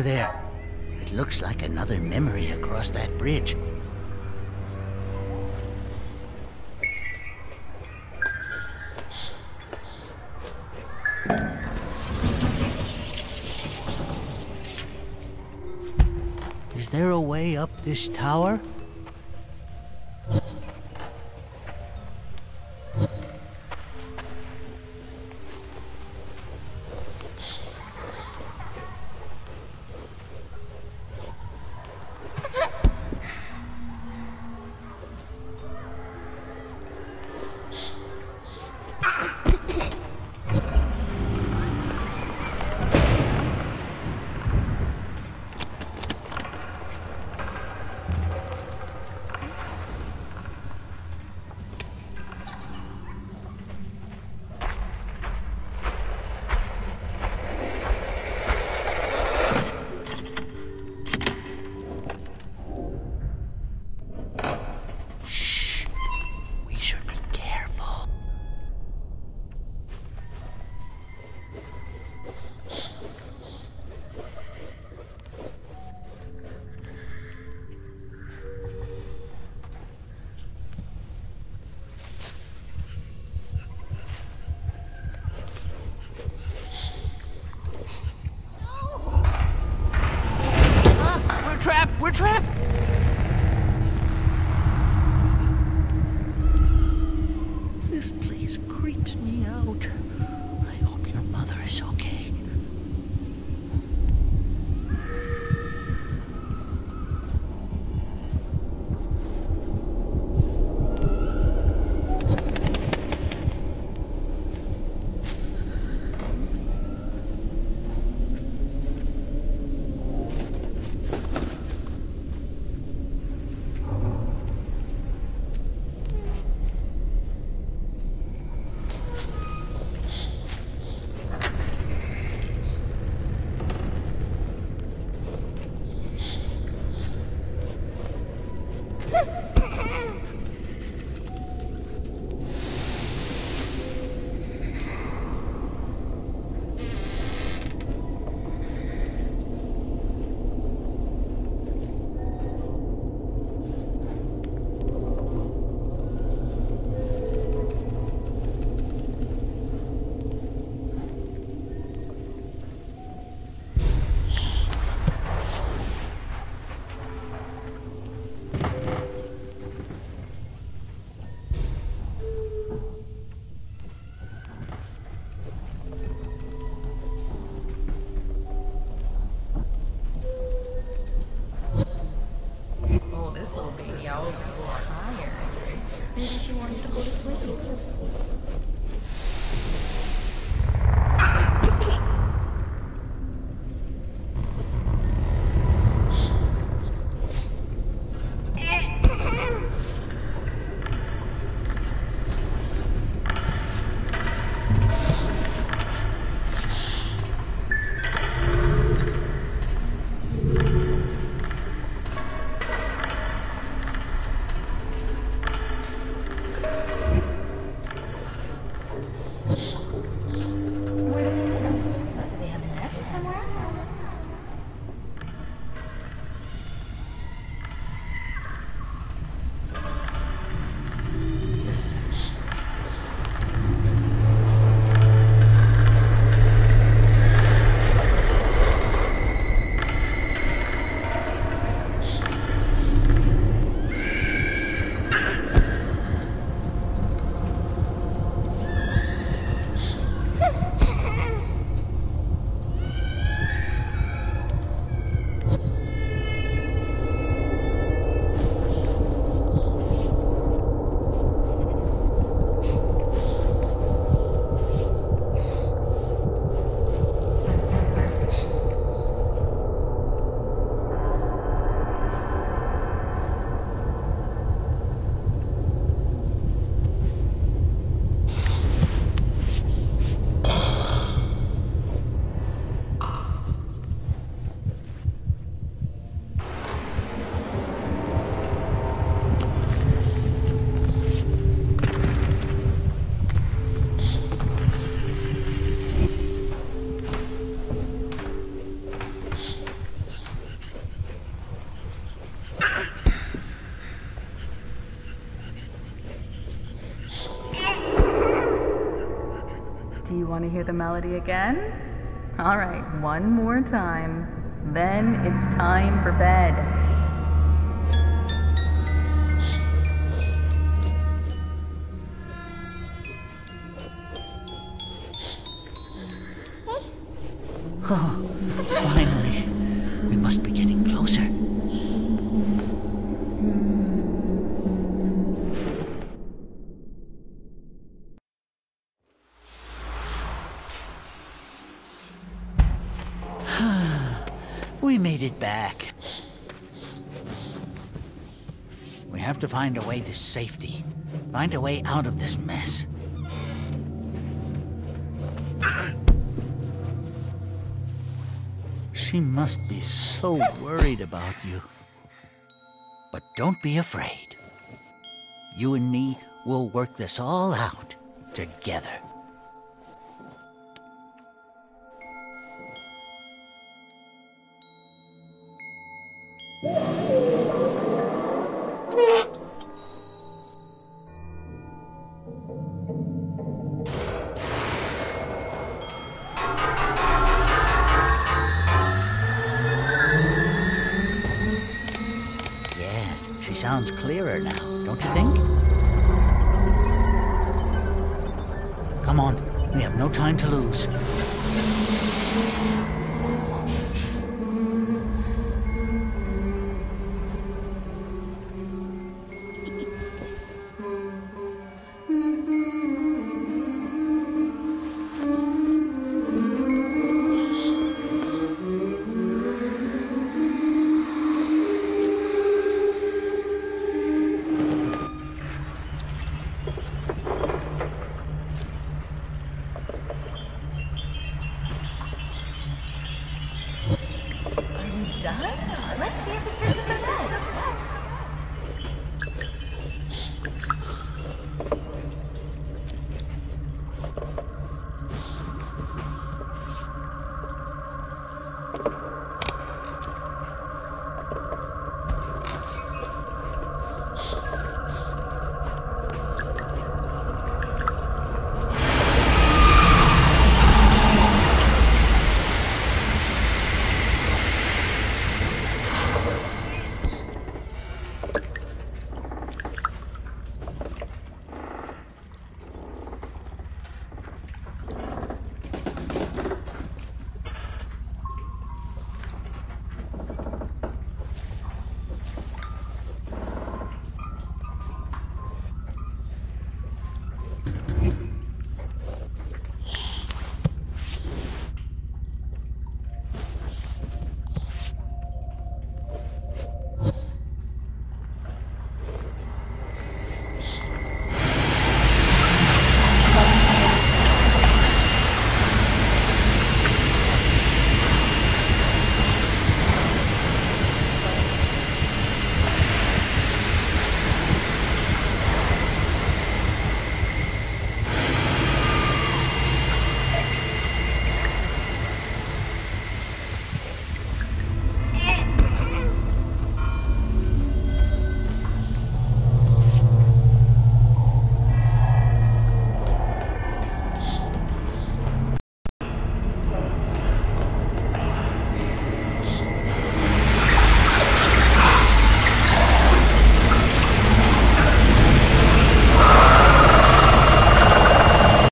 Over there. It looks like another memory across that bridge. Is there a way up this tower? Me out. I hope your mother is okay. Tired. Maybe she wants to go to sleep. Want to hear the melody again? All right, one more time. Then it's time for bed. Oh, finally. We must be getting closer. We made it back. We have to find a way to safety. Find a way out of this mess. She must be so worried about you. But don't be afraid. You and me will work this all out together. Sounds clearer now, don't you think? Come on, we have no time to lose.